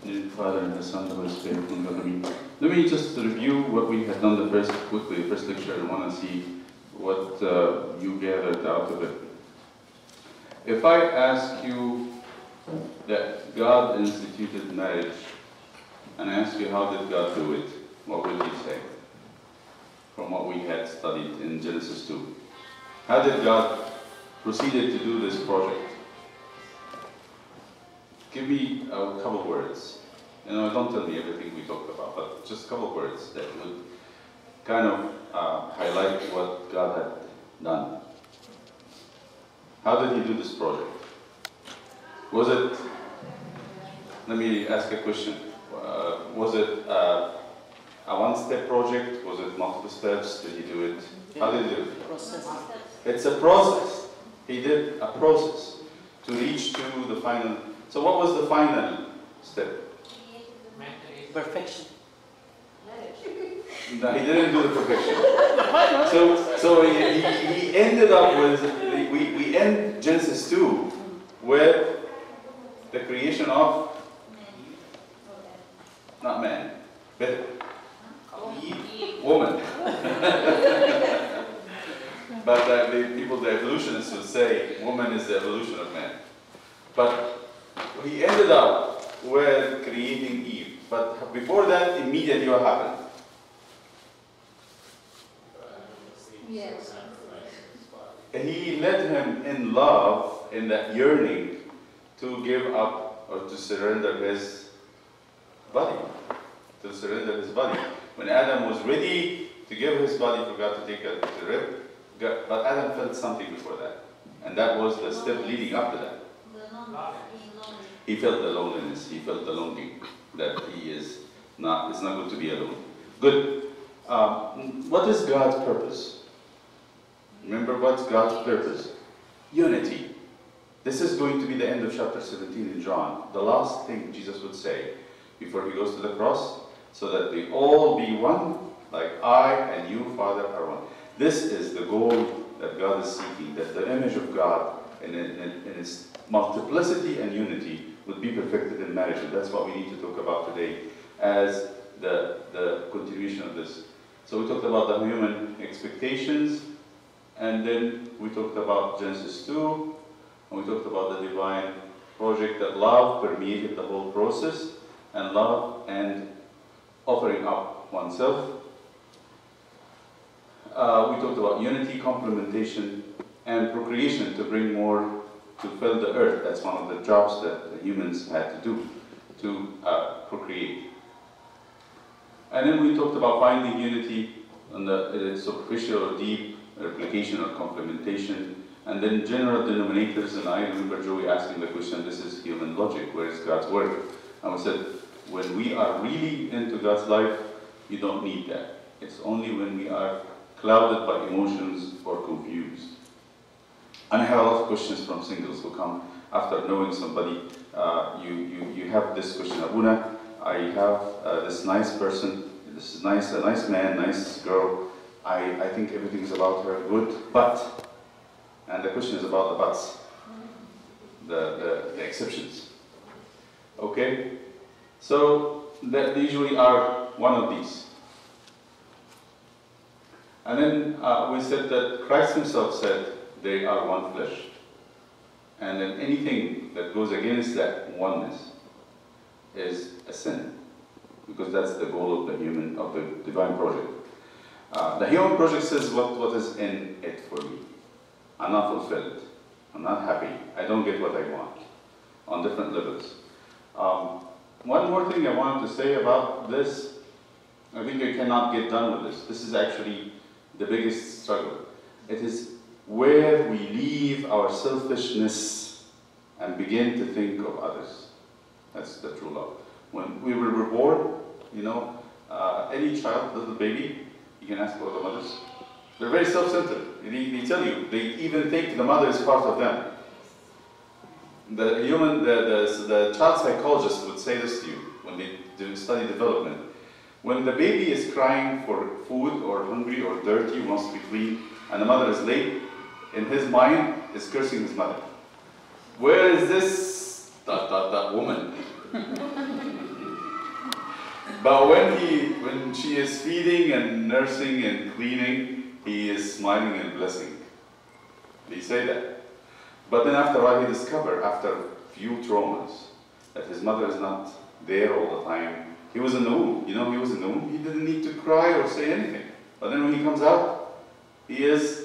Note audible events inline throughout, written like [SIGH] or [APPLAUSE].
Father and the Son the Holy Spirit, Let me just review what we had done the first quickly, the first lecture. I want to see what uh, you gathered out of it. If I ask you that God instituted marriage, and I ask you how did God do it, what would you say? From what we had studied in Genesis 2. How did God proceeded to do this project? Give me a couple words. You know, don't tell me everything we talked about, but just a couple words that would kind of uh, highlight what God had done. How did He do this project? Was it, let me ask a question. Uh, was it uh, a one step project? Was it multiple steps? Did He do it? How did He do it? Process. It's a process. He did a process to reach to the final. So, what was the final step? Perfection. No, he didn't do the perfection. [LAUGHS] So, so he, he, he ended up with, we, we end Genesis 2 with the creation of, not man, but woman. [LAUGHS] but uh, the people, the evolutionists would say woman is the evolution of man. But he ended up with creating Eve. But before that, immediately what happened? Yes. He led him in love, in that yearning, to give up or to surrender his body. To surrender his body. When Adam was ready to give his body for God to take a to rib, but Adam felt something before that. And that was the step leading up to that. He felt the loneliness, he felt the longing that he is not, it's not good to be alone. Good. Um, what is God's purpose? Remember what's God's purpose? Unity. This is going to be the end of chapter 17 in John. The last thing Jesus would say before he goes to the cross, so that they all be one, like I and you, Father, are one. This is the goal that God is seeking, that the image of God in, in, in its multiplicity and unity would be perfected in marriage. And that's what we need to talk about today as the, the continuation of this. So we talked about the human expectations, and then we talked about Genesis 2, and we talked about the divine project that love permeated the whole process, and love and offering up oneself. Uh, we talked about unity, complementation, and procreation to bring more to fill the earth. That's one of the jobs that the humans had to do, to uh, procreate. And then we talked about finding unity on the uh, superficial or deep replication or complementation, and then general denominators. And I remember Joey asking the question, this is human logic, where is God's word? And we said, when we are really into God's life, you don't need that. It's only when we are clouded by emotions or confused. And I have a lot of questions from singles who come after knowing somebody. Uh, you, you, you have this question, Abuna, I have uh, this nice person, this is nice, a nice man, nice girl. I, I think everything is about her good, but, and the question is about the buts, the, the, the exceptions. Okay? So, that usually are one of these. And then uh, we said that Christ himself said, they are one flesh. And then anything that goes against that oneness is a sin, because that's the goal of the human, of the divine project. Uh, the human project says what, what is in it for me. I'm not fulfilled. I'm not happy. I don't get what I want on different levels. Um, one more thing I wanted to say about this, I think I cannot get done with this. This is actually the biggest struggle. It is where we leave our selfishness and begin to think of others. That's the true love. When we were born, you know, uh, any child, little baby, you can ask for the mothers. They're very self-centered. They, they tell you, they even think the mother is part of them. The human, the, the, the child psychologist would say this to you when they do study development. When the baby is crying for food or hungry or dirty, wants to be clean, and the mother is late, in his mind is cursing his mother. Where is this that, that, that woman? [LAUGHS] But when he, when she is feeding and nursing and cleaning, he is smiling and blessing. They say that. But then after a while, he discovered, after few traumas, that his mother is not there all the time. He was in the womb. You know, he was in the womb. He didn't need to cry or say anything. But then when he comes out, he is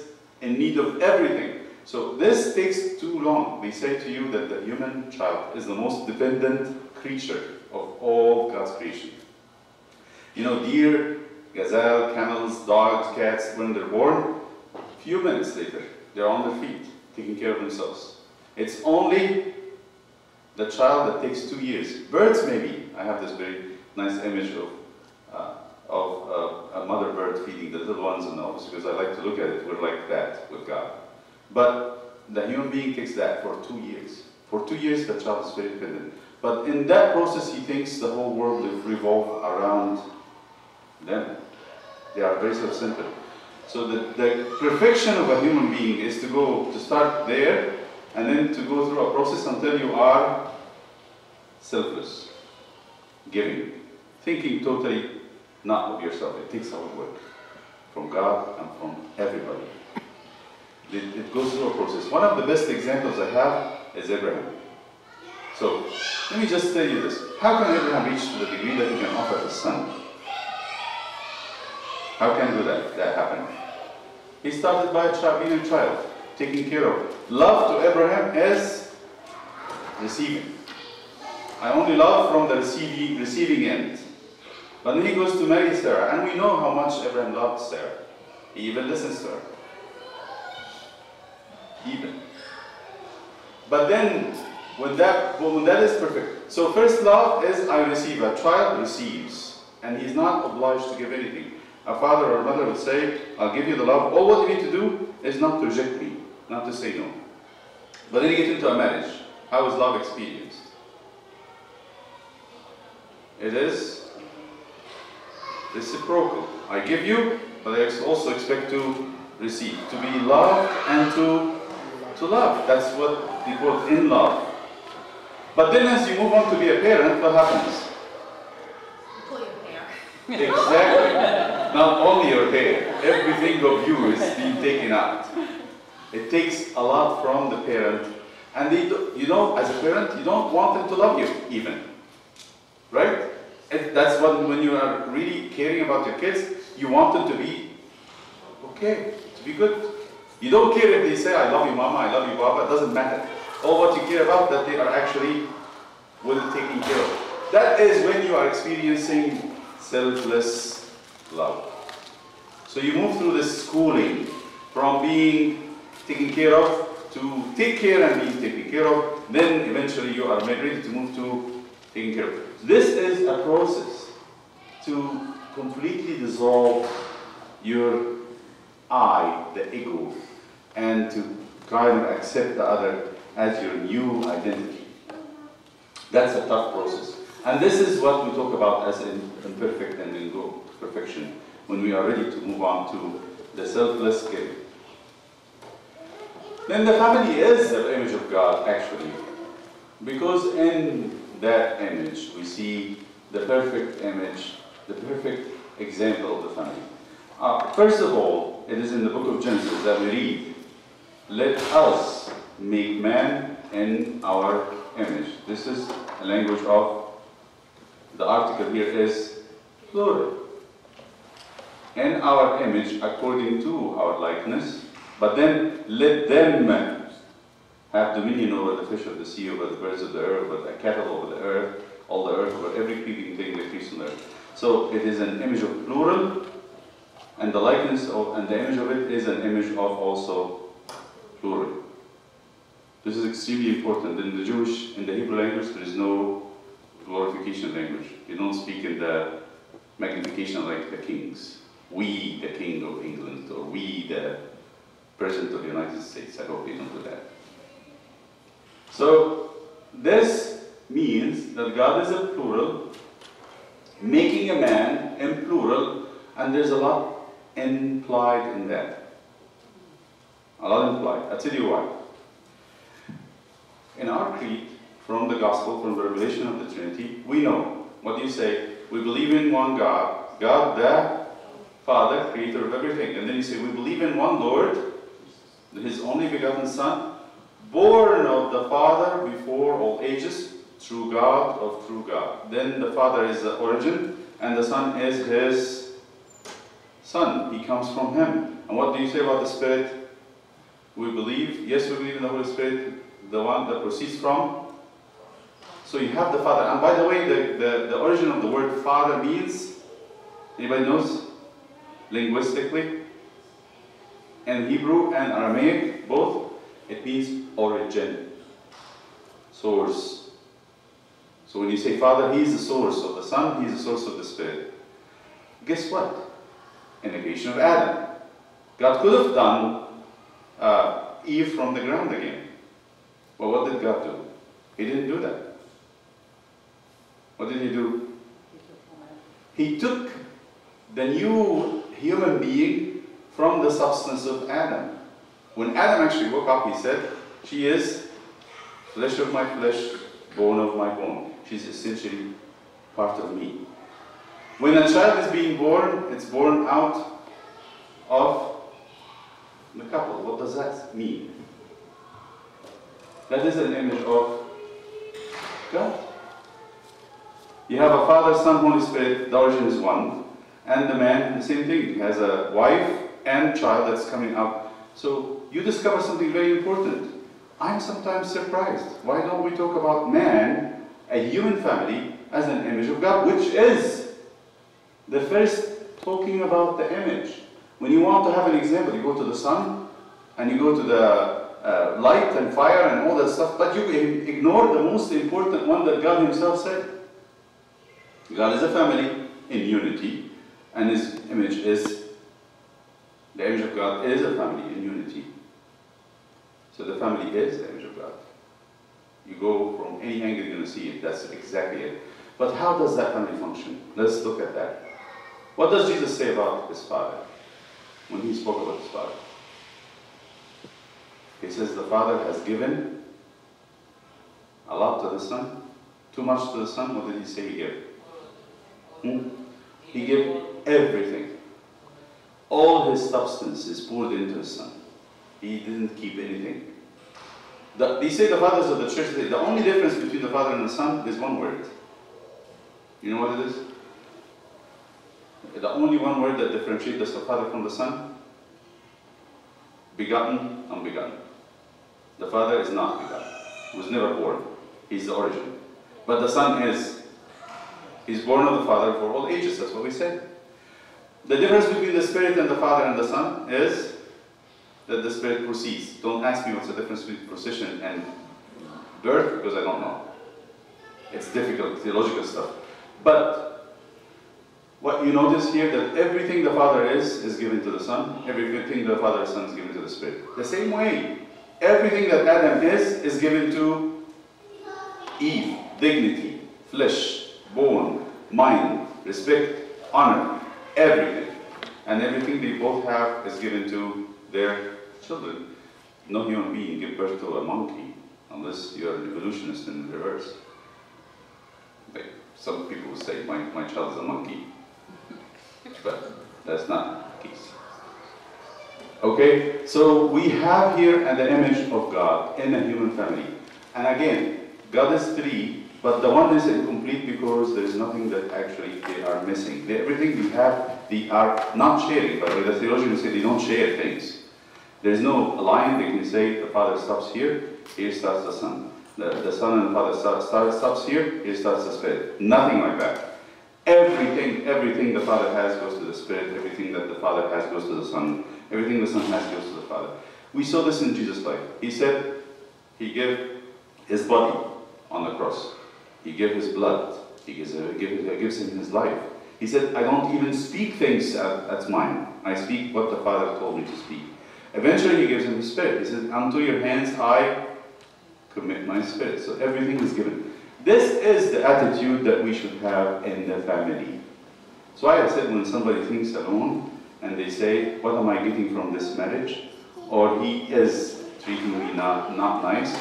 in need of everything. So this takes too long. They say to you that the human child is the most dependent creature of all God's creation. You know, deer, gazelle, camels, dogs, cats, when they're born, a few minutes later, they're on their feet, taking care of themselves. It's only the child that takes two years. Birds, maybe. I have this very nice image of, of uh, a mother bird feeding the little ones the office because I like to look at it. We're like that with God. But the human being takes that for two years. For two years, the child is very dependent. But in that process, he thinks the whole world will revolve around them. They are very self-centered. So the, the perfection of a human being is to go, to start there, and then to go through a process until you are selfless, giving, thinking totally not of yourself. It takes hard work from God and from everybody. It, it goes through a process. One of the best examples I have is Abraham. So, let me just tell you this. How can Abraham reach to the degree that he can offer his son? How can do that, that happen? He started by a child, being a child, taking care of. Love to Abraham is receiving. I only love from the receiving, receiving end. But then he goes to marry Sarah, and we know how much Abraham loved Sarah. He even listens to her. Even. But then, when that, when that is perfect. So first love is I receive. A child receives, and he's not obliged to give anything. A father or mother would say, I'll give you the love. All what you need to do is not to reject me, not to say no. But then you get into a marriage. How is love experienced? It is reciprocal. I give you, but I also expect to receive. To be loved and to, to love. That's what they quote in love. But then as you move on to be a parent, what happens? Pull your hair. [LAUGHS] Exactly. Not only your hair, everything of you is being taken out. It takes a lot from the parent. And they do, you know, as a parent, you don't want them to love you even. Right? And that's what, when you are really caring about your kids, you want them to be okay, to be good. You don't care if they say, I love you, mama, I love you, papa, it doesn't matter. All what you care about, that they are actually well taken care of. That is when you are experiencing selfless love. So you move through this schooling from being taken care of to take care and being taken care of. Then eventually you are ready to move to taking care of. This is a process to completely dissolve your I, the ego, and to try of accept the other as your new identity. That's a tough process. And this is what we talk about as imperfect and in go to perfection when we are ready to move on to the selfless giving. Then the family is the image of God, actually, because in that image we see the perfect image, the perfect example of the family. Uh, first of all, it is in the book of Genesis that we read, Let us make man in our image. This is a language of, the article here is plural. In our image, according to our likeness, but then let them have dominion over the fish of the sea, over the birds of the earth, over the cattle, over the earth, all the earth, over every creeping thing that creeps on the earth. So it is an image of plural, and the likeness of, and the image of it is an image of also plural. This is extremely important. In the Jewish, in the Hebrew language, there is no glorification language. You don't speak in the magnification like the kings. We, the king of England, or we, the president of the United States. I hope you don't do that. So, this means that God is a plural, making a man in plural, and there's a lot implied in that. A lot implied. I'll tell you why. In our creed, from the gospel, from the revelation of the Trinity, we know What do you say? We believe in one God, God the Father, creator of everything. And then you say, we believe in one Lord, his only begotten Son, born of the Father before all ages, true God of true God. Then the Father is the origin, and the Son is his Son. He comes from him. And what do you say about the Spirit? We believe, yes, we believe in the Holy Spirit, the one that proceeds from. So you have the Father. And by the way, the, the, the origin of the word Father means, anybody knows? Linguistically, in Hebrew and Aramaic, both, it means origin, source. So when you say Father, He is the source of the Son, He is the source of the Spirit. Guess what? In the creation of Adam, God could have done uh, Eve from the ground again. But what did God do? He didn't do that. What did He do? He took the new human being from the substance of Adam. When Adam actually woke up, he said, She is flesh of my flesh, bone of my bone. She's essentially part of me. When a child is being born, it's born out of the couple. What does that mean? That is an image of God. You have a Father, Son, Holy Spirit, the origin is one. And the man, the same thing, he has a wife and child that's coming up. So you discover something very important. I'm sometimes surprised. Why don't we talk about man, a human family, as an image of God, which is the first talking about the image. When you want to have an example, you go to the sun and you go to the uh, light and fire and all that stuff, but you ignore the most important one that God Himself said. God is a family in unity, and His image is the image of God is a family in unity. So the family is the image of God. You go from any angle, you're going to see it. That's exactly it. But how does that family function? Let's look at that. What does Jesus say about his Father when he spoke about his Father? He says the Father has given a lot to the Son, too much to the Son. What did he say he gave? Hmm? He gave everything. All his substance is poured into his Son. He didn't keep anything. The, they say the fathers of the church, the only difference between the Father and the Son is one word. You know what it is? The only one word that differentiates the Father from the Son? Begotten, unbegotten. The Father is not begotten. He was never born. He's the origin. But the Son is. He's born of the Father for all ages. That's what we said. The difference between the Spirit and the Father and the Son is that the Spirit proceeds. Don't ask me what's the difference between procession and birth because I don't know. It's difficult theological stuff. But what you notice here that everything the Father is is given to the Son. Everything the Father and Son is given to the Spirit. The same way, everything that Adam is is given to Eve. Dignity, flesh, bone, mind, respect, honor, everything. And everything they both have is given to their children. No human being give birth to a monkey unless you're an evolutionist in reverse. Like some people say, my, my child is a monkey. But that's not the case. Okay, so we have here the image of God in a human family. And again, God is three, but the one is incomplete because there is nothing that actually they are missing. Everything we have, they are not sharing. By the way, the theologians say they don't share things. There's no line they can say the Father stops here, here starts the Son. The, the Son and the Father start, start, stops here, here starts the Spirit. Nothing like that. Everything, everything the Father has goes to the Spirit. Everything that the Father has goes to the Son. Everything the Son has goes to the Father. We saw this in Jesus' life. He said he gave his body on the cross. He gave his blood. He gives, uh, gives, uh, gives him his life. He said, I don't even speak things that, that's mine. I speak what the Father told me to speak. Eventually, he gives him his spirit. He says, Unto your hands I commit my spirit. So everything is given. This is the attitude that we should have in the family. So I said, when somebody thinks alone and they say, What am I getting from this marriage? Or he is treating me not, not nice.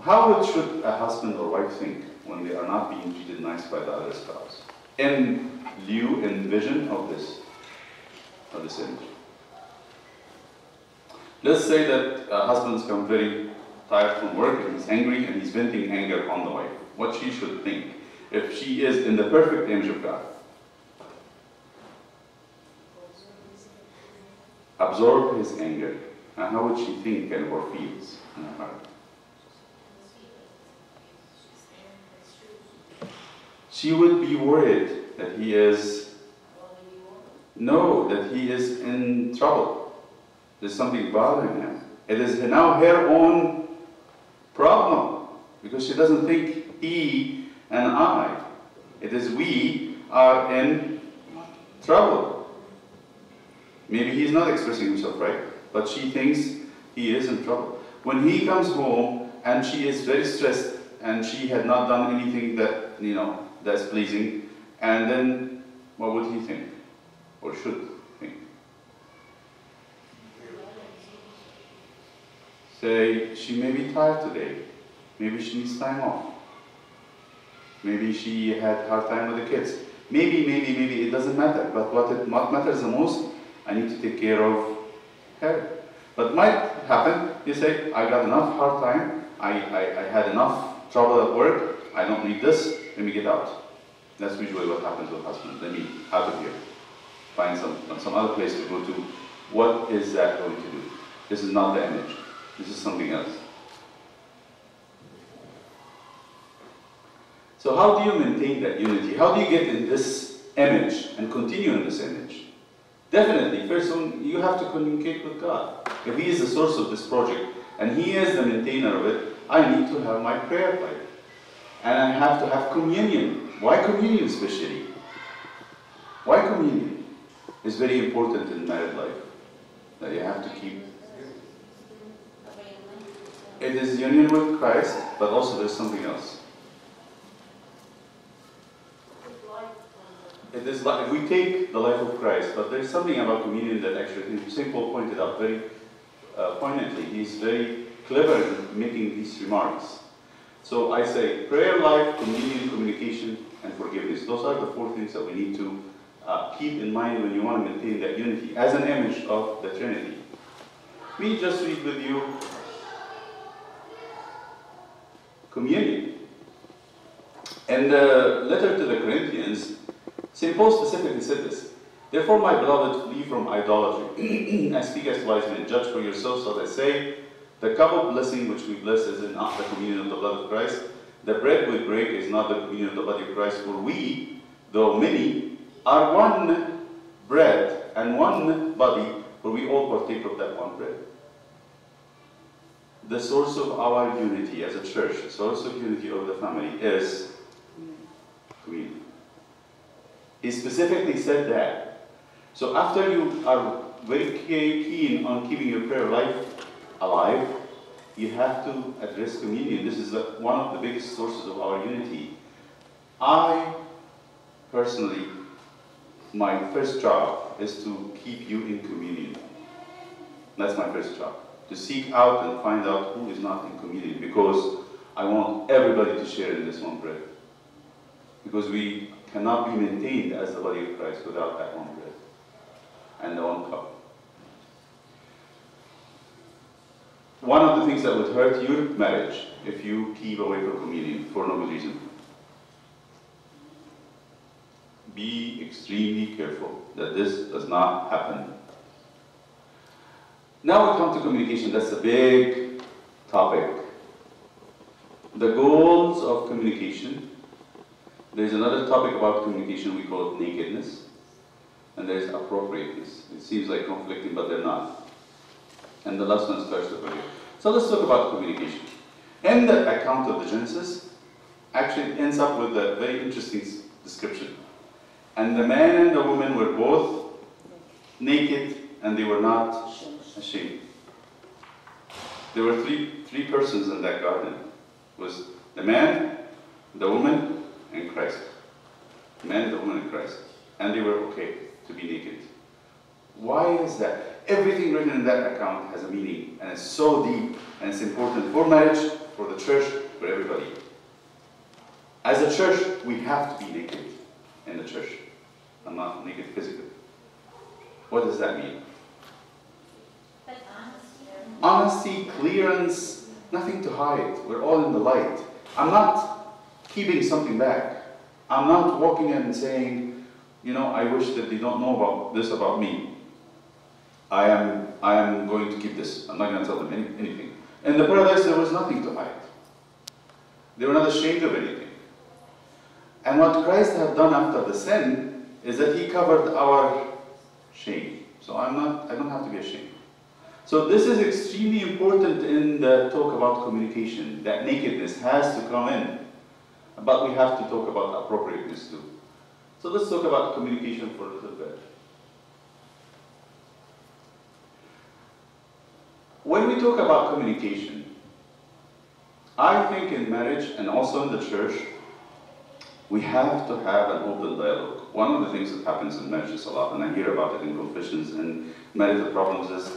How should a husband or wife think? when they are not being treated nice by the other spouse. In view and vision of this, of this image. Let's say that a husband's come very tired from work and he's angry and he's venting anger on the wife. What she should think if she is in the perfect image of God. Absorb his anger. And how would she think and or feels in her heart? She would be worried that he is no, that he is in trouble. There's something bothering him. It is now her own problem because she doesn't think he and I. It is we are in trouble. Maybe he's not expressing himself right, but she thinks he is in trouble. When he comes home and she is very stressed and she had not done anything that, you know, that's pleasing, and then what would he think? Or should think? Say, she may be tired today. Maybe she needs time off. Maybe she had hard time with the kids. Maybe, maybe, maybe, it doesn't matter. But what, it, what matters the most, I need to take care of her. But might happen, you say, I got enough hard time, I, I, I had enough trouble at work, I don't need this, let me get out. That's usually what happens with husbands. Let me out of here. Find some, some other place to go to. What is that going to do? This is not the image. This is something else. So how do you maintain that unity? How do you get in this image and continue in this image? Definitely, first one, you have to communicate with God. If He is the source of this project and He is the maintainer of it, I need to have my prayer life. And I have to have communion. Why communion especially? Why communion is very important in married life. That you have to keep. It is union with Christ, but also there's something else. It is like we take the life of Christ, but there's something about communion that actually St. Paul pointed out very uh, poignantly. He's very clever in making these remarks. So I say prayer life, communion, communication, and forgiveness. Those are the four things that we need to uh, keep in mind when you want to maintain that unity as an image of the Trinity. We just read with you communion. In the letter to the Corinthians, St. Paul specifically said this. Therefore, my beloved, flee from idolatry. I speak as wise men. Judge for yourselves, as I say. The cup of blessing which we bless is not the communion of the blood of Christ. The bread we break is not the communion of the body of Christ. For we, though many, are one bread and one body, for we all partake of that one bread. The source of our unity as a church, the source of unity of the family is communion. He specifically said that. So after you are very keen on keeping your prayer life alive, you have to address communion. This is the, one of the biggest sources of our unity. I personally, my first job is to keep you in communion. That's my first job. To seek out and find out who is not in communion because I want everybody to share in this one bread. Because we cannot be maintained as the body of Christ without that one bread and the one cup. One of the things that would hurt your marriage if you keep away from communion for no good reason. Be extremely careful that this does not happen. Now we come to communication. That's a big topic. The goals of communication there's another topic about communication, we call it nakedness, and there's appropriateness. It seems like conflicting, but they're not. And the last one starts with here. So let's talk about communication. In the account of the Genesis, actually ends up with a very interesting description. And the man and the woman were both naked, and they were not ashamed. There were three, three persons in that garden. It was the man, the woman, and Christ. Man, the woman, and Christ. And they were okay to be naked. Why is that? Everything written in that account has a meaning, and it's so deep, and it's important for marriage, for the church, for everybody. As a church, we have to be naked in the church. I'm not naked physically. What does that mean? Honesty. Clearance, nothing to hide. We're all in the light. I'm not keeping something back. I'm not walking in and saying, you know, I wish that they don't know about this about me. I am, I am going to keep this. I'm not going to tell them any, anything. In the paradise, there was nothing to hide. They were not ashamed of anything. And what Christ had done after the sin is that he covered our shame. So I'm not, I don't have to be ashamed. So this is extremely important in the talk about communication. That nakedness has to come in. But we have to talk about appropriateness too. So let's talk about communication for a little bit. When we talk about communication, I think in marriage and also in the church, we have to have an open dialogue. One of the things that happens in marriages a lot, and I hear about it in confessions and marital problems, is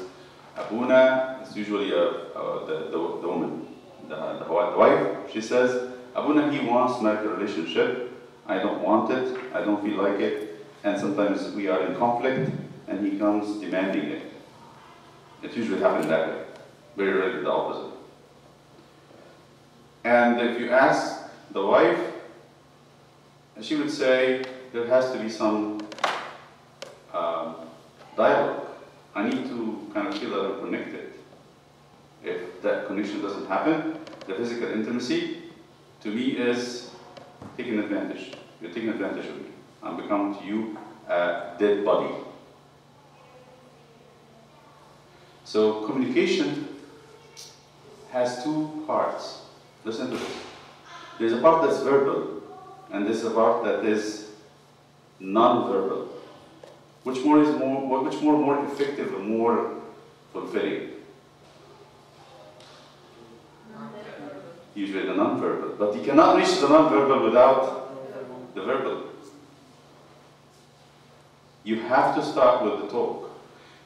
Abuna is usually a, uh, the, the, the woman, the, the wife. She says, Abuna, he wants marriage relationship. I don't want it. I don't feel like it. And sometimes we are in conflict, and he comes demanding it. It usually happens that way. Very rarely the opposite. And if you ask the wife, she would say there has to be some um, dialogue. I need to kind of feel that I'm connected. If that connection doesn't happen, the physical intimacy to me is taking advantage. You're taking advantage of me. I'm becoming to you a dead body. So communication has two parts. Listen to this. There's a part that's verbal, and there's a part that is non-verbal. Which more is more? Which more more effective and more fulfilling? Usually the non-verbal, but you cannot reach the non-verbal without the verbal. You have to start with the talk.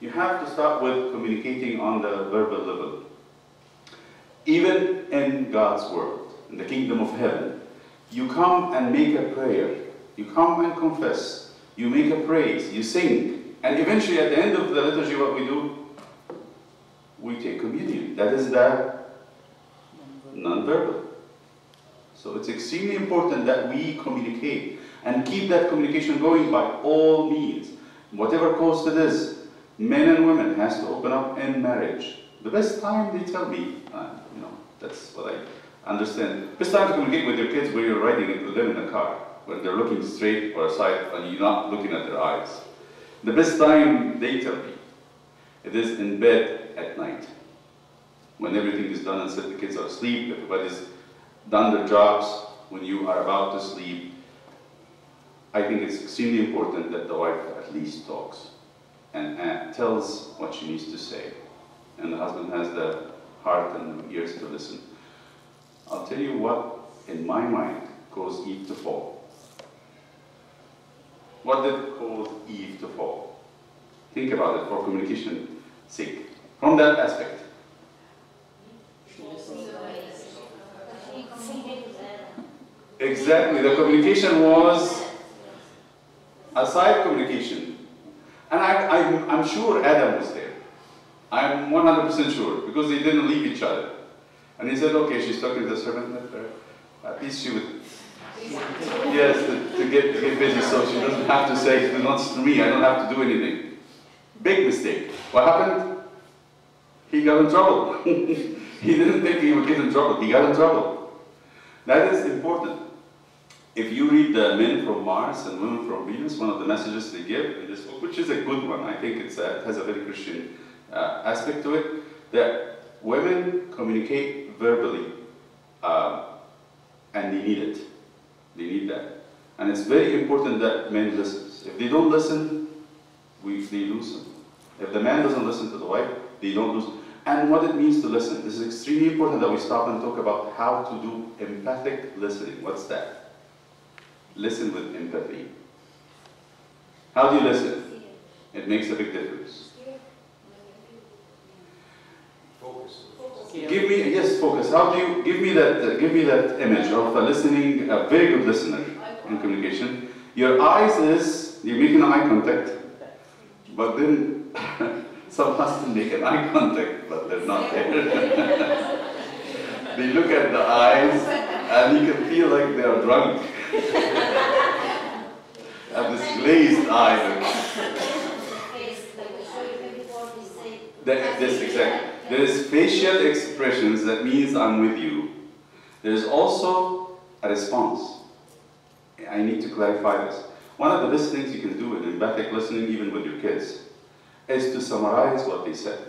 You have to start with communicating on the verbal level. Even in God's world, in the kingdom of heaven, you come and make a prayer. You come and confess. You make a praise. You sing. And eventually, at the end of the liturgy, what we do? We take communion. That is the non-verbal. So it's extremely important that we communicate and keep that communication going by all means. Whatever cost it is, men and women has to open up in marriage. The best time they tell me, uh, that's what I understand. Best time to communicate with your kids when you're riding with them in the car, when they're looking straight or aside and you're not looking at their eyes. The best time they tell me, it is in bed at night. When everything is done and said, the kids are asleep, everybody's done their jobs, when you are about to sleep, I think it's extremely important that the wife at least talks and tells what she needs to say. And the husband has the heart and ears to listen. I'll tell you what, in my mind, caused Eve to fall. What did cause Eve to fall? Think about it for communication sake. From that aspect. Exactly, the communication was a side communication. And I, I'm, I'm sure Adam was there. I'm 100% sure, because they didn't leave each other. And he said, okay, she's talking to the servant, at least she would, yes, to, to get, to get busy so she doesn't have to say, it belongs to me, I don't have to do anything. Big mistake. What happened? He got in trouble. [LAUGHS] he didn't think he would get in trouble, he got in trouble. That is important. If you read the Men from Mars and Women from Venus, one of the messages they give in this book, which is a good one, I think it's a, it has a very Christian uh, aspect to it, that women communicate verbally, uh, and they need it. They need that. And it's very important that men listen. If they don't listen, we, they lose them. If the man doesn't listen to the wife, they don't lose. And what it means to listen. This is extremely important that we stop and talk about how to do empathic listening. What's that? Listen with empathy. How do you listen? It makes a big difference. Focus. Give me, yes, focus. focus. How do you give me that? uh, give me that image of a listening, a very good listener in communication. Your eyes is you're making eye contact, but then [LAUGHS] some husbands make an eye contact, but they're not there. [LAUGHS] they look at the eyes, and you can feel like they are drunk. [LAUGHS] Have this glazed eye. Face, like we show you before we say. That, this exactly. There is facial expressions that means I'm with you. There is also a response. I need to clarify this. One of the best things you can do in empathic listening, even with your kids, is to summarize what they said.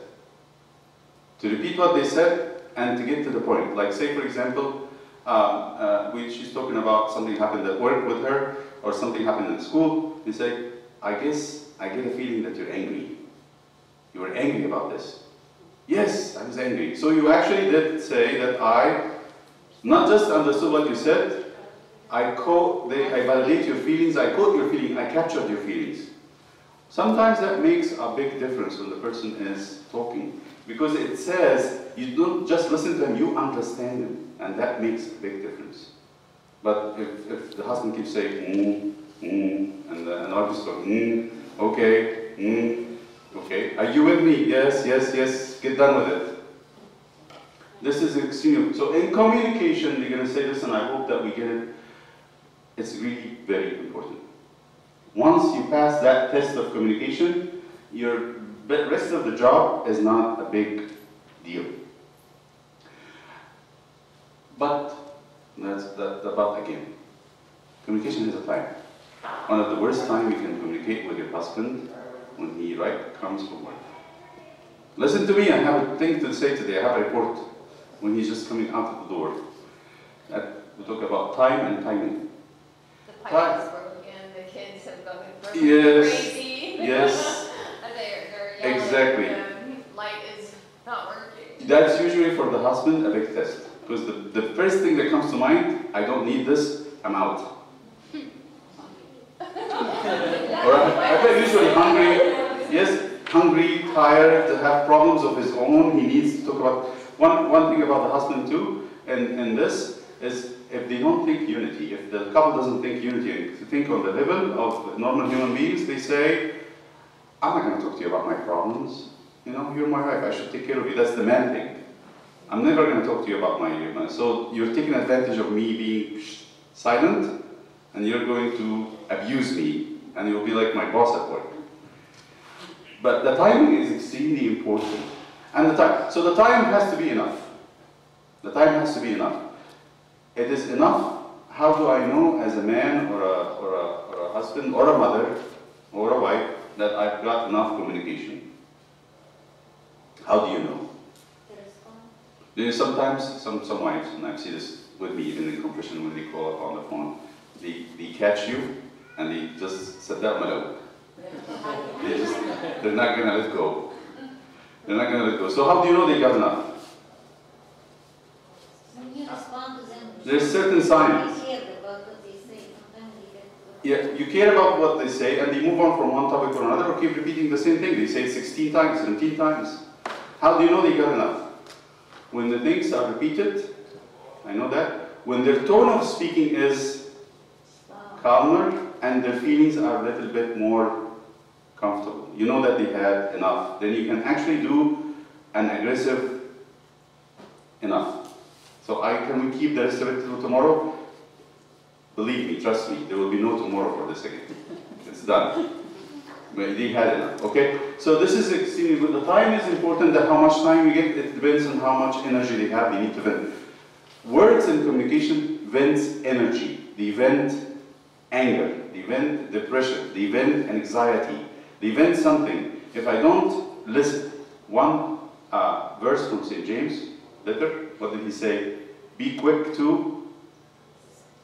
To repeat what they said and to get to the point. Like, say, for example, um, uh, when she's talking about something happened at work with her or something happened in school, you say, I guess I get a feeling that you're angry. You were angry about this. Yes, I was angry. So you actually did say that I not just understood what you said, I they, I validate your feelings, I quote your feeling, I captured your feelings. Sometimes that makes a big difference when the person is talking because it says you don't just listen to him, you understand him, and that makes a big difference. But if, if the husband keeps saying, mm, mm, and the, is going, mm, okay, mm, okay, are you with me? Yes, yes, yes, get done with it. This is extreme. So in communication, you're going to say this, and I hope that we get it. It's really very important. Once you pass that test of communication, your rest of the job is not a big deal. But that's the, the but again. Communication is a time. One of the worst time you can communicate with your husband when he right comes from work. Listen to me, I have a thing to say today. I have a report when he's just coming out of the door. That we talk about time and timing. The pipe is broken, the kids have gone Yes, crazy. Yes, [LAUGHS] they're, they're. Exactly. and Light is not working. that's usually for the husband a big test. Because the, the first thing that comes to mind, I don't need this, I'm out. [LAUGHS] or I, I bet usually hungry, yes, hungry, tired, to have problems of his own, he needs to talk about. One, one thing about the husband too, and, and this, is if they don't think unity, if the couple doesn't think unity, to think on the level of normal human beings, they say, I'm not going to talk to you about my problems. You know, you're my wife, I should take care of you. That's the man thing. I'm never going to talk to you about my, my so you're taking advantage of me being silent, and you're going to abuse me, and you'll be like my boss at work. But the timing is extremely important. And the time, so the time has to be enough. The time has to be enough. It is enough. How do I know as a man or a, or a, or a husband or a mother or a wife that I've got enough communication? How do you know? You know, sometimes some, some wives, and I've seen this with me even in confession when they call up on the phone, they, they catch you and they just sit down below. Just, they're not gonna let go. They're not gonna let go. So how do you know they got enough? When you respond to them. There's certain signs. You hear about what they say, sometimes they Yeah, you care about what they say and they move on from one topic to another or keep repeating the same thing. They say it 16 times, 17 times. How do you know they got enough? When the things are repeated, I know that. When their tone of speaking is calmer and their feelings are a little bit more comfortable. You know that they had enough. Then you can actually do an aggressive enough. So I can we keep the rest of it till tomorrow? Believe me, trust me, there will be no tomorrow for this again. [LAUGHS] It's done. But they had enough. Okay? So this is extremely good. The time is important that how much time you get, it depends on how much energy they have, they need to vent. Words and communication vents energy. They vent anger, they vent depression, they vent anxiety, they vent something. If I don't listen, one uh, verse from St. James letter, what did he say? Be quick to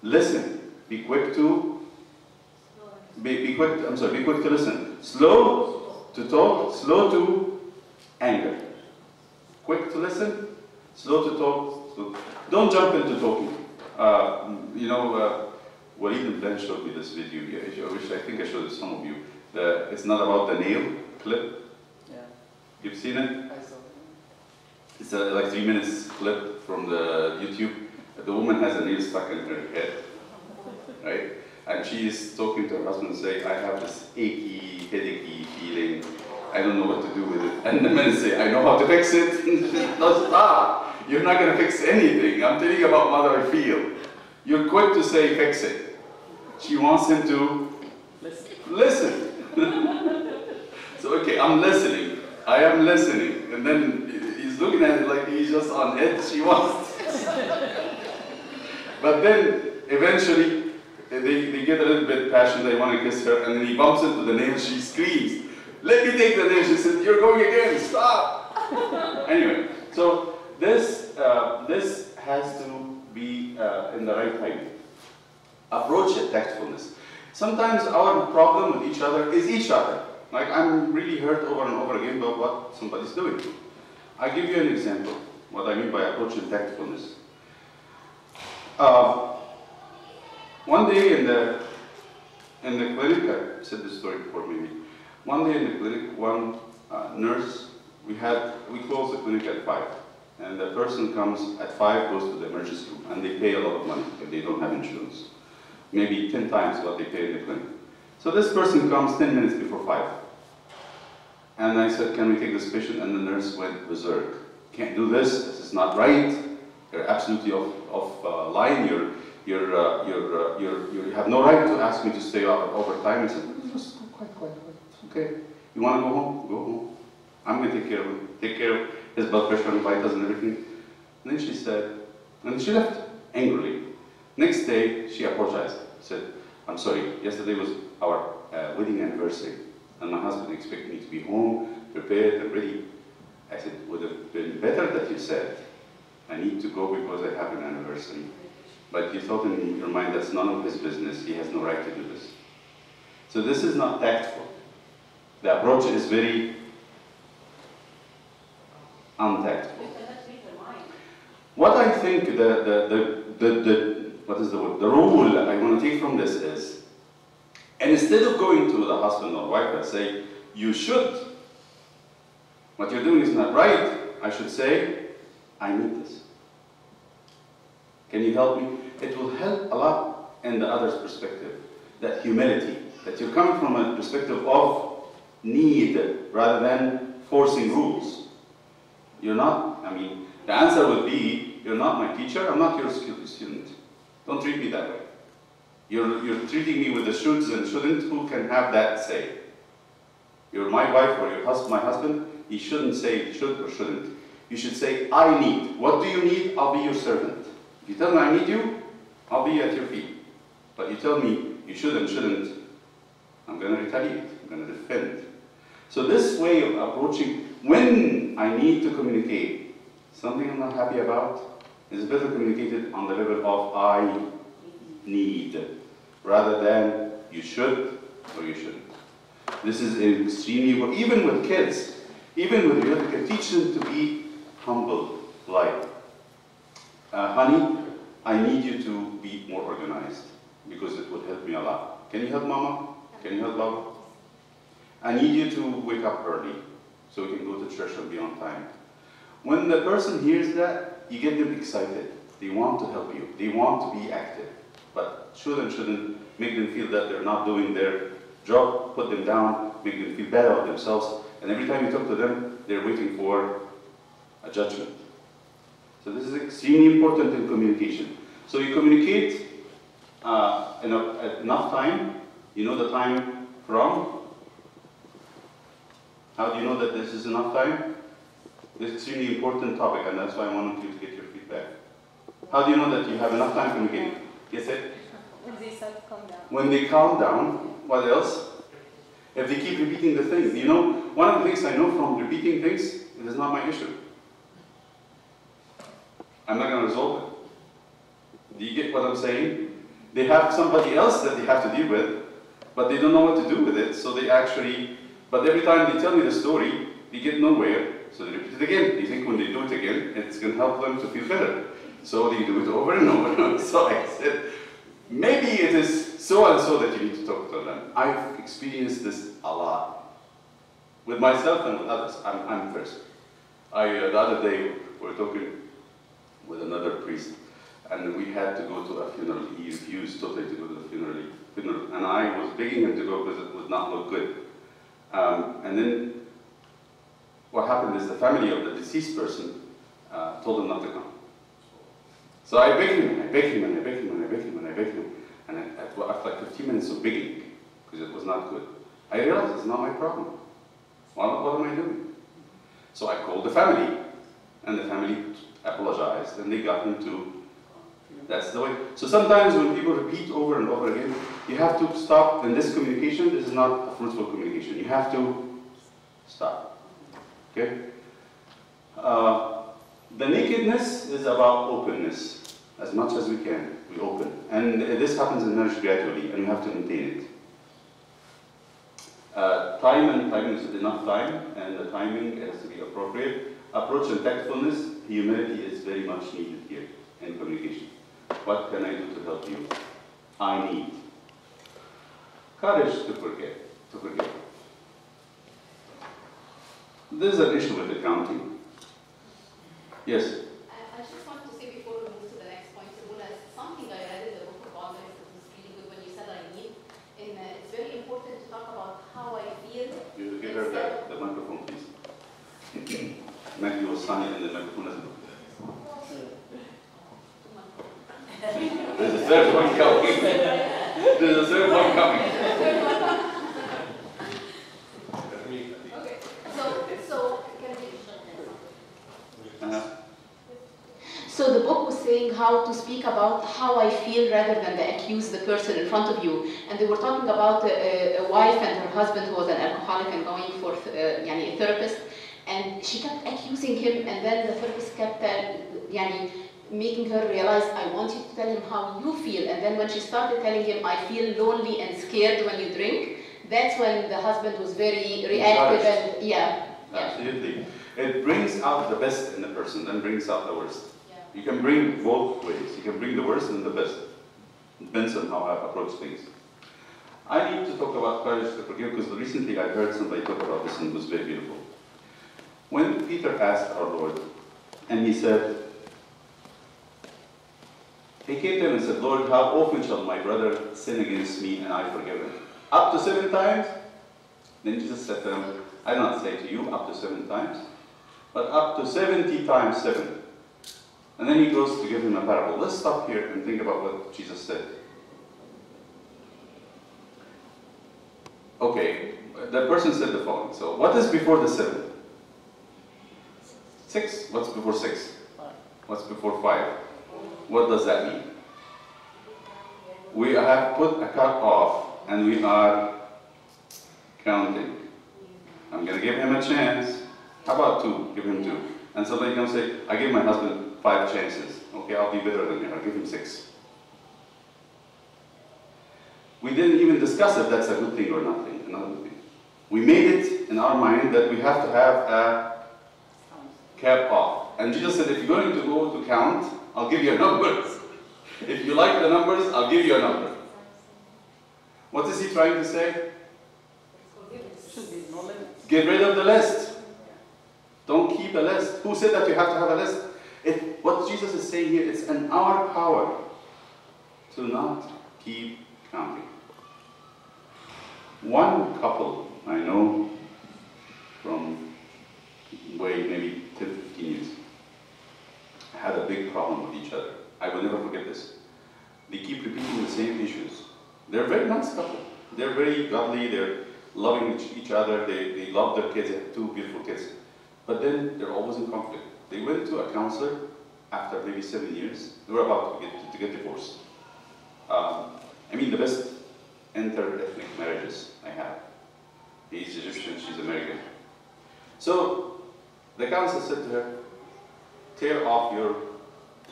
listen. Be quick to be, be quick. I'm sorry. Be quick to listen. Slow to talk. Slow to anger. Quick to listen. Slow to talk. slow- Don't jump into talking. Uh, you know, uh, Walid and Ben showed me this video. Yeah, I wish I think I showed it to some of you. The, it's not about the nail clip. Yeah, You've seen it. I saw. It's a like three minutes clip from the YouTube. The woman has a nail stuck in her head, right? And she is talking to her husband and saying, I have this achy, headachy feeling. I don't know what to do with it. And the man say, I know how to fix it. [LAUGHS] no, stop. You're not going to fix anything. I'm telling you about mother I feel. You're quick to say, fix it. She wants him to listen. [LAUGHS] so, okay, I'm listening. I am listening. And then he's looking at it like he's just on edge. She wants. [LAUGHS] but then eventually they, they get a little bit passionate. They want to kiss her. And then he bumps into the nail. She screams, Let me take the nail. She said, You're going again. Stop. [LAUGHS] anyway, so this, uh, this has to be uh, in the right time. Approach it tactfulness. Sometimes our problem with each other is each other. Like I'm really hurt over and over again about what somebody's doing. I give you an example. What I mean by approach and tactfulness. Uh, one day in the in the clinic, I said this story before maybe. One day in the clinic, one uh, nurse, we had we closed the clinic at five, and the person comes at five, goes to the emergency room, and they pay a lot of money if they don't have insurance, maybe ten times what they pay in the clinic. So this person comes ten minutes before five, and I said, "Can we take this patient?" And the nurse went berserk. Can't do this. This is not right. You're absolutely off, off uh, line. You're you're, uh, you're, uh, you're, you have no right to ask me to stay over, overtime. I said, just. It's okay. You want to go home? Go home. I'm going to take care of him. Take care of his blood pressure and vitals and everything. And then she said, and she left angrily. Next day, she apologized. Said, I'm sorry, yesterday was our uh, wedding anniversary, and my husband expected me to be home, prepared and ready. I said, would have been better that you said, I need to go because I have an anniversary. But you thought in your mind that's none of his business. He has no right to do this. So this is not tactful. The approach is very untactful. You cannot read the mind. What I think the, the, the, the, the what is the word? The rule I'm going to take from this is, and instead of going to the husband or wife and say, you should, what you're doing is not right, I should say, I need this. Can you help me? It will help a lot in the other's perspective. That humility, that you're coming from a perspective of need rather than forcing rules. You're not, I mean, the answer would be, you're not my teacher, I'm not your student. Don't treat me that way. You're, you're treating me with the shoulds and shouldn't, who can have that say? You're my wife or your hus- my husband, he shouldn't say should or shouldn't. You should say, I need. What do you need? I'll be your servant. If you tell me I need you, I'll be at your feet. But you tell me you should and shouldn't, I'm going to retaliate. I'm going to defend. So this way of approaching, when I need to communicate something I'm not happy about, is better communicated on the level of I need, rather than you should or you shouldn't. This is extremely even with kids. Even with you to teach them to be humble, like, uh, honey, I need you to be more organized because it would help me a lot. Can you help mama? Can you help baba? I need you to wake up early so we can go to church and be on time. When the person hears that, you get them excited. They want to help you. They want to be active. But and shouldn't make them feel that they're not doing their job, put them down, make them feel bad about themselves. And every time you talk to them, they're waiting for a judgment. So this is extremely important in communication. So you communicate uh, enough, enough time. You know the time from. How do you know that this is enough time? This is really important topic, and that's why I wanted you to get your feedback. How do you know that you have enough time communicating? Yes, it. When they start to calm down. When they calm down, what else? If they keep repeating the things. You know, one of the things I know from repeating things, it is not my issue. I'm not going to resolve it. Do you get what I'm saying? They have somebody else that they have to deal with, but they don't know what to do with it, so they actually, but every time they tell me the story, they get nowhere, so they repeat it again. They think when they do it again, it's going to help them to feel better. So they do it over and over. [LAUGHS] so I said, maybe it is so and so that you need to talk to them. I've experienced this a lot with myself and with others. I'm, I'm first. I, uh, the other day, we were talking with another priest, and we had to go to a funeral. He refused totally to go to the funeral, funeral and I was begging him to go because it would not look good. Um, and then what happened is the family of the deceased person uh, told him not to come. So I begged him, I begged him, and I begged him, and I begged him, and I begged him. And after like 15 minutes of begging, because it was not good, I realized it's not my problem. What, am I doing? So I called the family, and the family apologized, and they got him to. That's the way. So sometimes when people repeat over and over again, you have to stop. In this communication, this is not a fruitful communication. You have to stop. Okay? Uh, the nakedness is about openness. As much as we can, we open. And this happens in marriage gradually, and you have to maintain it. Uh, time and timing is enough time, and the timing has to be appropriate. Approach and tactfulness, humility is very much needed here in communication. What can I do to help you? I need courage to forget, to forget. There's an issue with accounting. Yes. I I just want to say before we move to the next point, Sabula, something I read in the book of Proverbs that was really good when you said I need. And uh, it's very important to talk about how I feel. You give her the, the microphone, please. [COUGHS] Matthew was signing and the microphone is [LAUGHS] There's a third one coming. There's a third one coming. Okay, so, so, can we? Uh-huh. So the book was saying how to speak about how I feel rather than the the person in front of you. And they were talking about a, a wife and her husband who was an alcoholic and going for uh, yani a therapist. And she kept accusing him, and then the therapist kept uh, yani, making her realize, I want you to tell him how you feel. And then when she started telling him, I feel lonely and scared when you drink, that's when the husband was very reactive and yeah. Absolutely. Yeah. It brings out the best in the person and brings out the worst. You can bring both ways. You can bring the worst and the best. Depends on how I approach things. I need to talk about courage to forgive because recently I heard somebody talk about this and it was very beautiful. When Peter asked our Lord, and he said, he came to him and said, Lord, how often shall my brother sin against me and I forgive him? Up to seven times? Then Jesus said to him, I do not say to you up to seven times, but up to 70 times seven. And then he goes to give him a parable. Let's stop here and think about what Jesus said. Okay, that person said the following. So, what is before the seven? Six. What's before six? Five. What's before five? What does that mean? We have put a cut off and we are counting. I'm going to give him a chance. How about two? Give him two. And somebody can say, I give my husband five chances. Okay, I'll be better than you. I'll give him six. We didn't even discuss if that's a good thing or nothing, another thing. We made it in our mind that we have to have a cap off. And Jesus said, if you're going to go to count, I'll give you numbers. [LAUGHS] If you like the numbers, I'll give you a number. What is he trying to say? Should be no limit. Get rid of the list. Don't keep a list. Who said that you have to have a list? What Jesus is saying here, it's in our power to not keep counting. One couple I know from way maybe 10, 15 years had a big problem with each other. I will never forget this. They keep repeating the same issues. They're very nice couple. They're very godly. They're loving each, each other. They, they love their kids. They have two beautiful kids. But then they're always in conflict. They went to a counselor after maybe seven years. They were about to get, to get divorced. Um, I mean, the best inter-ethnic marriages I have. He's Egyptian, she's American. So the counselor said to her, tear off your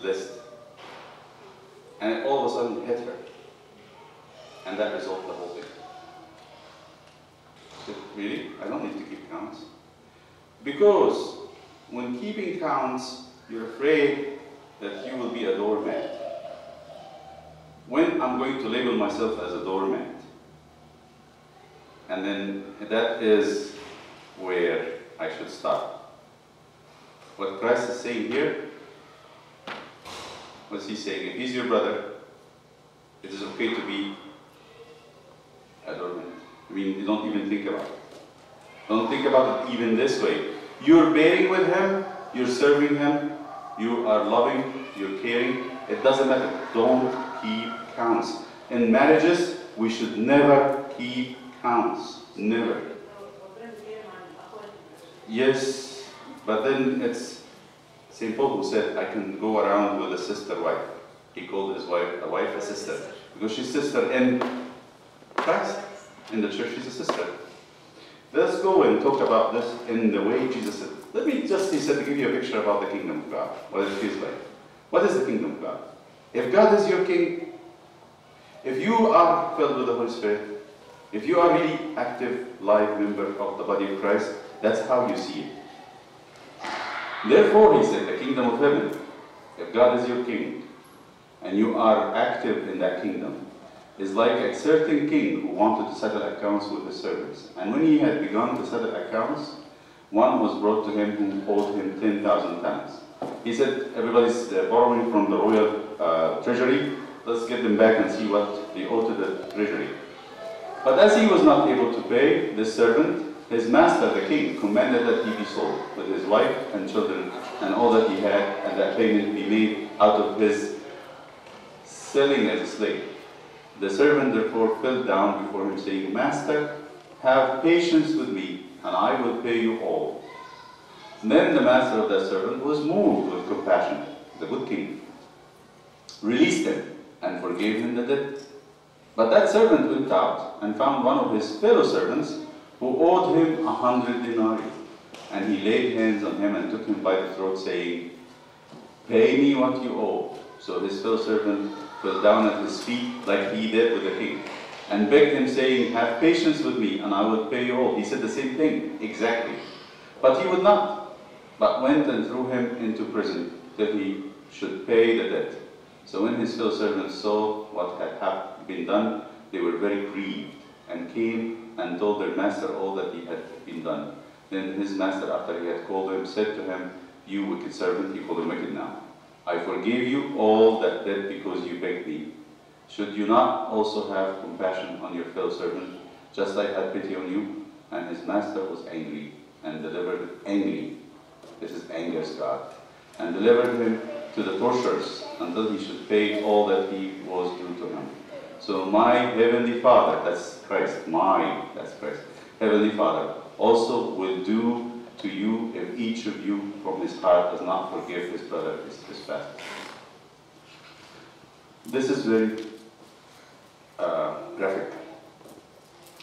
list. And it all of a sudden hit her. And that resolved the whole thing. Said, really? I don't need to keep counts. Because when keeping counts, you're afraid that you will be a doormat. When I'm going to label myself as a doormat, and then that is where I should stop. what Christ is saying here, what's he saying? If he's your brother, it is okay to be a doormat. I mean, you don't even think about it. Don't think about it even this way. You're bearing with him, you're serving him, you are loving, you're caring. It doesn't matter. Don't keep counts. In marriages, we should never keep counts. Never. Yes, but then it's St. Paul who said, I can go around with a sister wife. He called his wife a wife a sister. Because she's sister in Christ. In the church, she's a sister. Let's go and talk about this in the way Jesus said. Let me just, to give you a picture about the kingdom of God, what it feels like. What is the kingdom of God? If God is your king, if you are filled with the Holy Spirit, if you are really active, live member of the body of Christ, that's how you see it. Therefore, he said, the kingdom of heaven, if God is your king, and you are active in that kingdom, is like a certain king who wanted to settle accounts with his servants. And when he had begun to settle accounts, one was brought to him who owed him 10,000 talents. He said, everybody's uh, borrowing from the royal uh, treasury, let's get them back and see what they owe to the treasury. But as he was not able to pay this servant, his master, the king, commanded that he be sold with his wife and children and all that he had, and that payment be made out of his selling as a slave. The servant therefore fell down before him, saying, Master, have patience with me, and I will pay you all. Then the master of that servant was moved with compassion, the good king, released him, and forgave him the debt. But that servant went out and found one of his fellow servants who owed him a hundred denarii. And he laid hands on him and took him by the throat, saying, Pay me what you owe. So his fellow servant fell down at his feet like he did with the king, and begged him, saying, Have patience with me, and I will pay you all. He said the same thing, exactly. But he would not, but went and threw him into prison till he should pay the debt. So when his fellow servants saw what had been done, they were very grieved, and came and told their master all that he had been done. Then his master, after he had called him, said to him, You wicked servant, he called him wicked now. I forgive you all that debt because you begged me. Should you not also have compassion on your fellow servant, just like I had pity on you? And his master was angry and delivered angry. This is angers God. And delivered him to the torturers until he should pay all that he was due to him. So my heavenly Father, that's Christ, my, that's Christ, heavenly Father, also will do to you if each of you from his heart does not forgive his brother his trespass. This is very uh, graphic.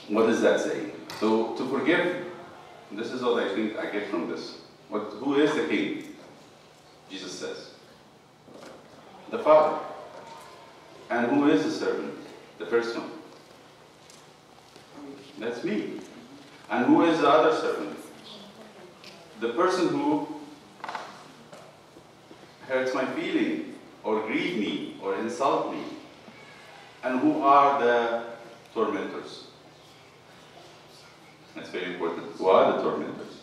What does that say? So to forgive, this is what I think I get from this. What, who is the king? Jesus says. The Father. And who is the servant? The first one. That's me. And who is the other servant? The person who hurts my feeling, or grieve me, or insult me. And who are the tormentors? That's very important. Who are the tormentors?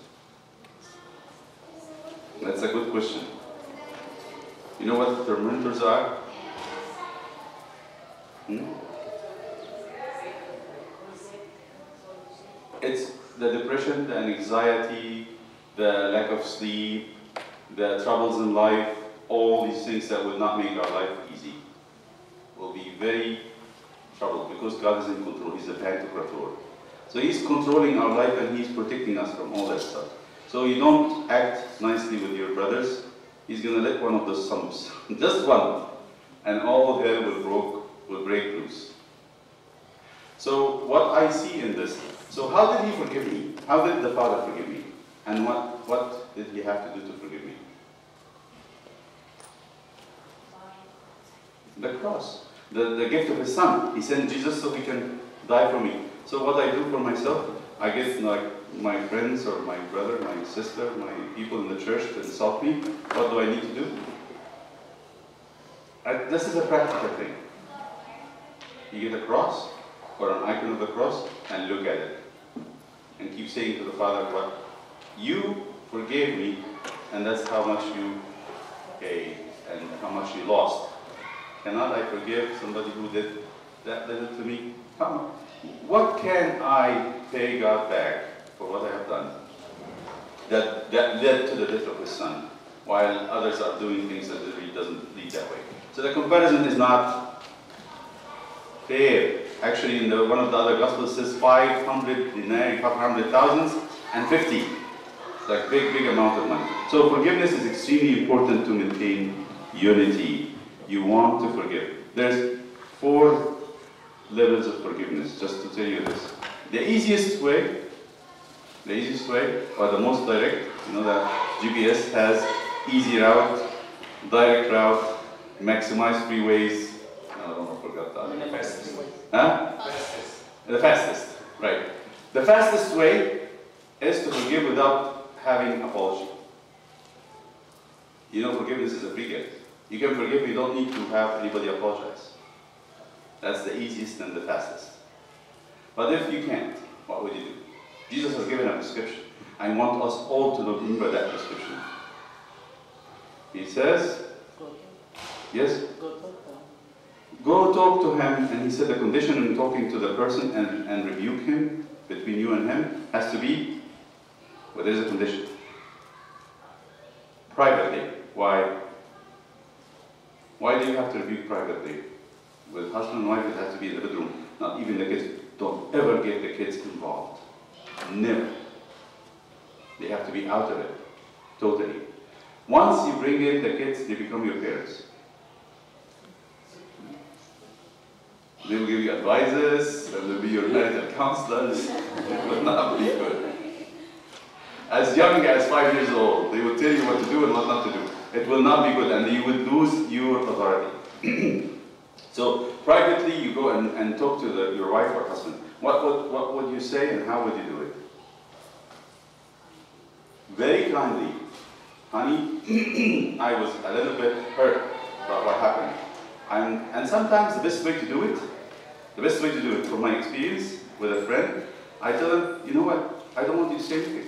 That's a good question. You know what the tormentors are? Hmm? It's the depression, the anxiety, the lack of sleep, the troubles in life, all these things that will not make our life easy. Will be very troubled because God is in control. He's a Pantocrator. So He's controlling our life and He's protecting us from all that stuff. So you don't act nicely with your brothers. He's going to let one of those stumps, [LAUGHS] just one, and all hell will, broke, will break loose. So what I see in this, so how did he forgive me? How did the Father forgive me? And what, what did he have to do to forgive me? The cross. The, the gift of his son. He sent Jesus so he can die for me. So what I do for myself, I get like my friends or my brother, my sister, my people in the church to insult me. What do I need to do? I, this is a practical thing. You get a cross or an icon of the cross and look at it. And keep saying to the Father, what you forgave me and that's how much you paid and how much you lost. Cannot I forgive somebody who did that little to me? How, what can I pay God back for what I have done? That, that led to the death of his son, while others are doing things that really doesn't lead that way. So the comparison is not fair. Actually, in the, one of the other gospels says 500 denarii, 500,000 and 50. Like big, big amount of money. So forgiveness is extremely important to maintain unity. You want to forgive. There's four levels of forgiveness, just to tell you this. The easiest way, the easiest way, or the most direct, you know that GPS has easy route, direct route, maximize freeways. No, I don't know, forgot the other. Fastest way. Huh? The fastest, right. The fastest way is to forgive without having apology. You know, forgiveness is a free gift. You can forgive, you don't need to have anybody apologize. That's the easiest and the fastest. But if you can't, what would you do? Jesus has given a prescription. I want us all to remember that prescription. He says, yes, go talk to him. And he said the condition in talking to the person and, and rebuke him between you and him has to be, well, there's a condition. Privately. Why? Why do you have to rebuke privately? With husband and wife, it has to be in the bedroom, not even the kids. Don't ever get the kids involved. Never. They have to be out of it, totally. Once you bring in the kids, they become your parents. They will give you advices, and they'll be your marital counselors. [LAUGHS] It will not be good. As young as five years old, they will tell you what to do and what not to do. It will not be good, and you will lose your authority. [CLEARS THROAT] so privately, you go and, and talk to the, your wife or husband. What, what, what would you say, and how would you do it? Very kindly, honey, [CLEARS THROAT] I was a little bit hurt about what happened. And, and sometimes the best way to do it, the best way to do it, from my experience with a friend, I tell them, you know what, I don't want you to say anything.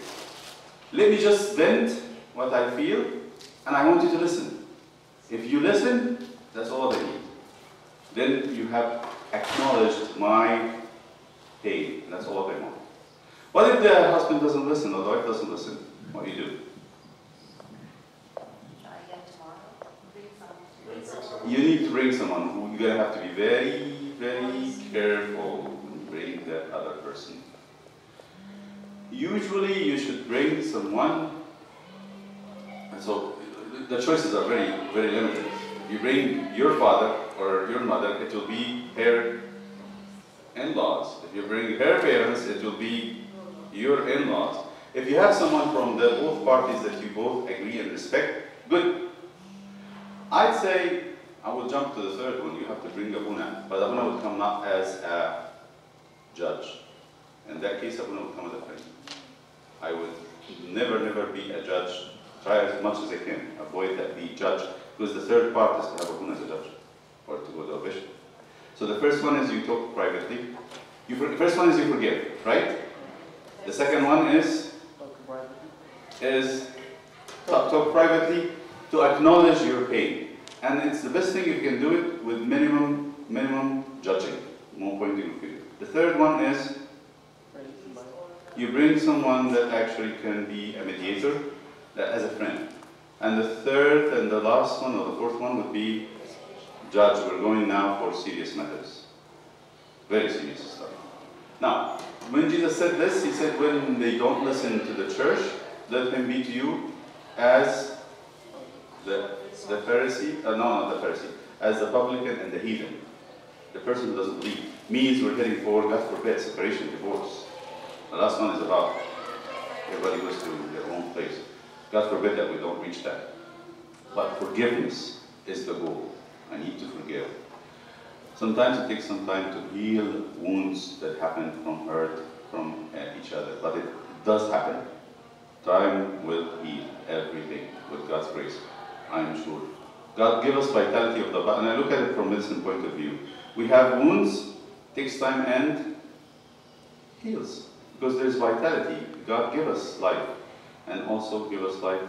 Let me just vent what I feel, and I want you to listen. If you listen, that's all they need. Then you have acknowledged my pain, and that's all they want. What if the husband doesn't listen or the wife doesn't listen? What do you do? Try again tomorrow. Bring some. You need to bring someone who you're gonna have to be very, very careful when you bring that other person. Usually, you should bring someone. And so the choices are very, very limited. If you bring your father or your mother, it will be her in-laws. If you bring her parents, it will be your in-laws. If you have someone from the both parties that you both agree and respect, good. I'd say I will jump to the third one. You have to bring Abuna, but Abuna would come not as a judge. In that case, Abuna would come as a friend. I would never, never be a judge. Try as much as I can avoid that be judge, because the third part is to have Abuna as a judge, or to go to a bishop. So the first one is you talk privately. You for, first one is you forgive, right? The second one is is talk, talk privately to acknowledge your pain. And it's the best thing you can do it with minimum minimum judging, no pointing of finger. The third one is you bring someone that actually can be a mediator as a friend. And the third and the last one or the fourth one would be judge. We're going now for serious matters. Very serious stuff. Now, when Jesus said this, he said, when they don't listen to the church, let him be to you as the, the Pharisee, uh, no, not the Pharisee, as the publican and the heathen. The person who doesn't believe. Means we're heading for, God forbid, separation, divorce. The last one is about everybody goes to their own place. God forbid that we don't reach that. But forgiveness is the goal. I need to forgive. Sometimes it takes some time to heal wounds that happen from hurt from uh, each other, but it does happen. Time will heal everything with God's grace, I am sure. God give us vitality of the body, and I look at it from medicine point of view. We have wounds, takes time and heals because there's vitality. God give us life and also give us life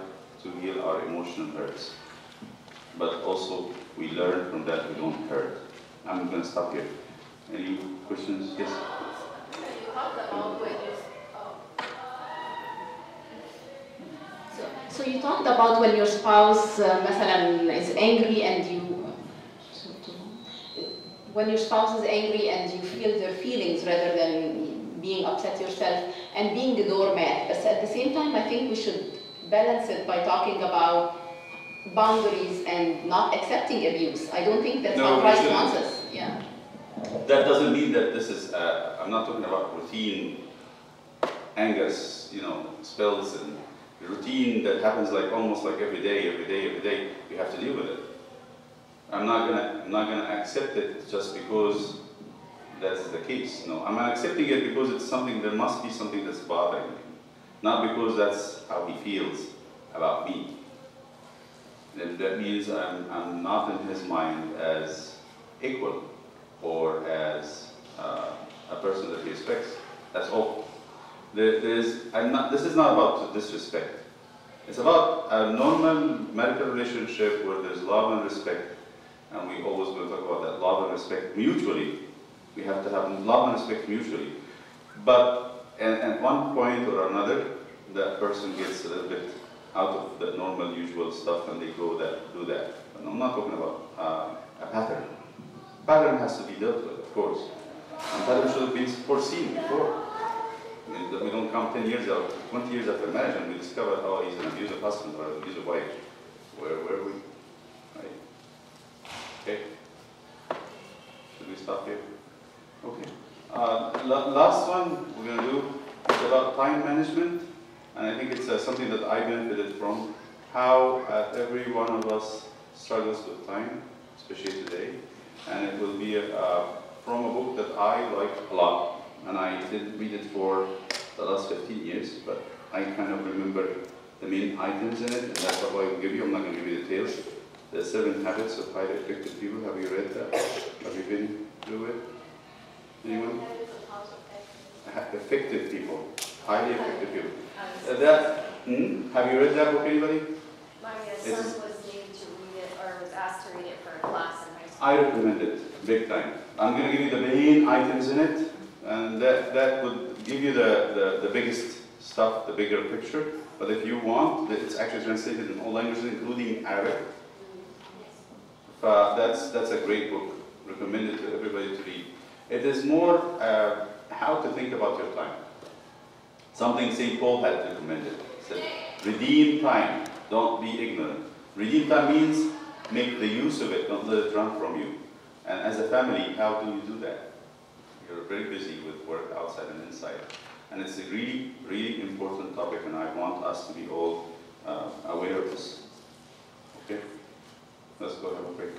to heal our emotional hurts. But also, we learn from that we don't hurt. I'm gonna stop here. Any questions? Yes? You talked about when you, oh, So, so you talked about when your spouse uh, مثلا is angry and you when your spouse is angry and you feel their feelings rather than being upset yourself and being the doormat. But at the same time, I think we should balance it by talking about boundaries and not accepting abuse. I don't think that's No, we Christ wants us. Yeah. That doesn't mean that this is, uh, I'm not talking about routine angers, you know, spells and routine that happens like almost like every day, every day, every day. You have to deal with it. I'm not gonna, I'm not gonna accept it just because that's the case. No, I'm accepting it because it's something, there must be something that's bothering me. Not because that's how he feels about me. And that means I'm, I'm not in his mind as equal or as uh, a person that he respects. That's all. There, there's, I'm not, this is not about disrespect. It's about a normal marital relationship where there's love and respect. And we always going to talk about that love and respect mutually. We have to have love and respect mutually. But at, at one point or another, that person gets a little bit out of the normal, usual stuff and they go that, do that. But I'm not talking about uh, a pattern. Pattern has to be dealt with, of course. And pattern should have been foreseen before. We don't come 10 years out, 20 years after marriage and we discover, oh, he's an abusive husband or an abusive wife. Where were we? Right? Okay. Should we stop here? Okay. Uh, la- last one we're going to do is about time management. And I think it's uh, something that I benefited from. How uh, every one of us struggles with time, especially today. And it will be uh, from a book that I like a lot. And I didn't read it for the last 15 years, but I kind of remember the main items in it, and that's what I will give you. I'm not going to give you details. The Seven Habits of Highly Effective People. Have you read that? Have you been through it? Anyone? [LAUGHS] Effective people. Highly effective people. Uh, that, hmm? Have you read that book, anybody? My uh, It's- son was needed to read it, or was asked to read it for a class in high school. I recommend it, big time. I'm gonna give you the main items in it, and that, that would give you the, the, the biggest stuff, the bigger picture. But if you want, it's actually translated in all languages, including Arabic. Uh, that's, that's a great book, recommended to everybody to read. It is more uh, how to think about your time. Something St. Paul had recommended. He said, redeem time, don't be ignorant. Redeem time means make the use of it, don't let it run from you. And as a family, how do you do that? You're very busy with work outside and inside. And it's a really, really important topic, and I want us to be all uh, aware of this. Okay? Let's go have a break.